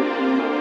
Thank